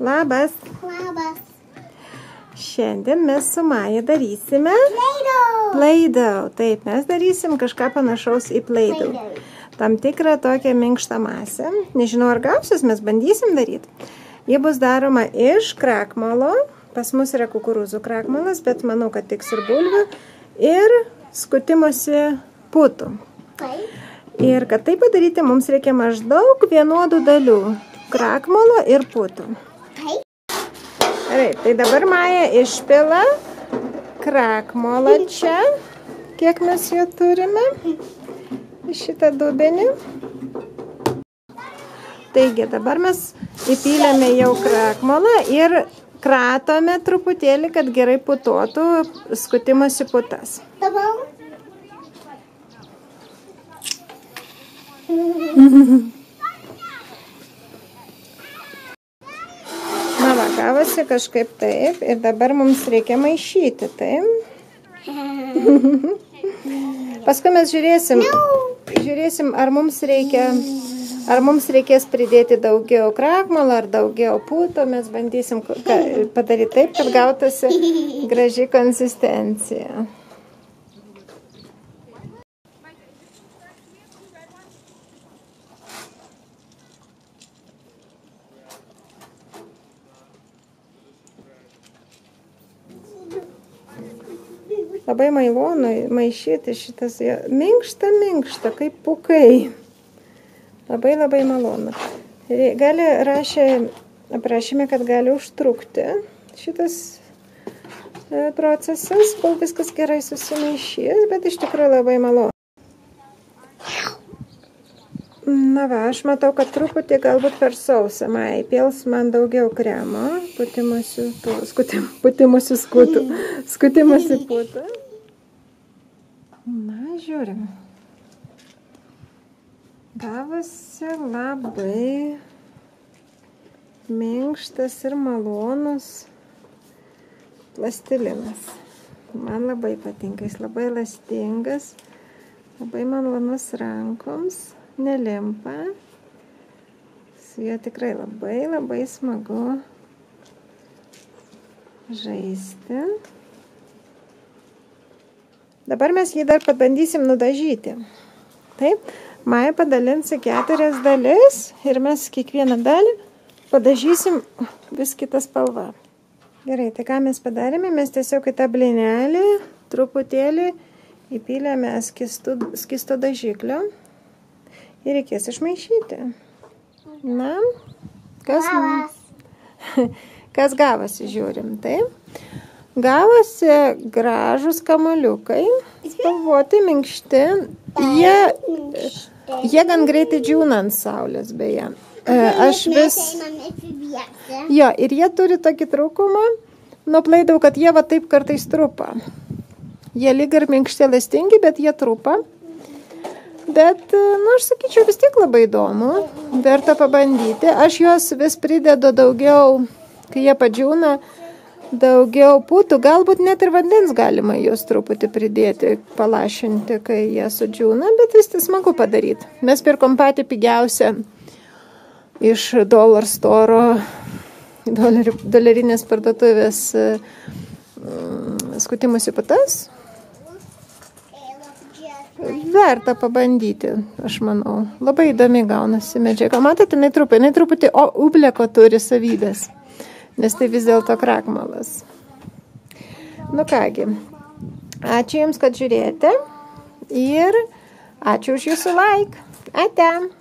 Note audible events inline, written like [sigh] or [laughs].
Labas. Labas. Šiandien mes su Maja darysime Play-Doh. plaidau. Taip, mes darysim kažką panašaus į plaidau. Tam tikrą tokią minkštą masę. Nežinau, ar gausis, mes bandysim daryti. Ji bus daroma iš krakmolo. Pas mus yra kukurūzų krakmolas, bet manau, kad tiks ir bulvių. Ir skutimosi putų. Taip. Ir kad tai padaryti, mums reikia maždaug vienodų dalių - krakmolo ir putų. Gerai, tai dabar Maja išpila krakmolą čia. Kiek mes jo turime? Šitą dubenį. Taigi, dabar mes įpylėme jau krakmolą ir kratome truputėlį, kad gerai putotų skutimosi putas. Dabar. Na, [laughs] gavosi kažkaip taip ir dabar mums reikia maišyti, taip? [laughs] Paskui mes žiūrėsim, žiūrėsim, ar mums reikia, ar mums reikės pridėti daugiau krakmalo ar daugiau puto, mes bandysim padaryti taip, kad gautųsi graži konsistencija. Labai malonu maišyti šitas, minkšta, minkšta, kaip pukai. Labai labai malonu. Gali rašė, aprašėme, kad gali užtrukti šitas e, procesas, kol viskas gerai susimaišys, bet iš tikrųjų labai malonu. Na va, aš matau, kad truputį galbūt per sausą, mai pils man daugiau kremo, putimusių, skutim, putimusių skutų, skutimusių putų. Na, žiūrim. Gavosi labai minkštas ir malonus plastilinas. Man labai patinka, jis labai lastingas, labai malonus rankoms, nelimpa. Su juo tikrai labai labai smagu žaisti. Dabar mes jį dar pabandysim nudažyti. Taip, Maja padalins į keturias dalis ir mes kiekvieną dalį padažysim vis kitą spalvą. Gerai, tai ką mes padarėme, mes tiesiog į tą blinelį truputėlį įpylėme skisto, skisto dažiklio ir reikės išmaišyti. Na, kas, [laughs] kas gavosi, žiūrim, taip. Gavosi gražus kamaliukai, spalvoti, minkšti. Jie, jie gan greitai džiūna ant saulės, beje. E, Aš vis... Jo, ir jie turi tokį trūkumą, nuplaidau, kad jie va taip kartais trupa. Jie lyg ir minkšti lastingi, bet jie trupa. Bet, e, nu, aš sakyčiau, vis tiek labai įdomu, verta pabandyti. Aš juos vis pridedu daugiau, kai jie padžiūna, daugiau putų, galbūt net ir vandens galima juos truputį pridėti, palašinti, kai jie sudžiūna, bet vis tik smagu padaryti. Mes pirkom patį pigiausią iš Dollar Store, dolerinės parduotuvės e, mm, skutimusi patas. Verta pabandyti, aš manau. Labai įdomi gaunasi medžiaga. Matote, jinai truputį, jinai truputį o, ubleko turi savybės, nes tai vis dėlto krakmalas. Nu kągi, ačiū Jums, kad žiūrėjote ir ačiū už Jūsų like. Ate.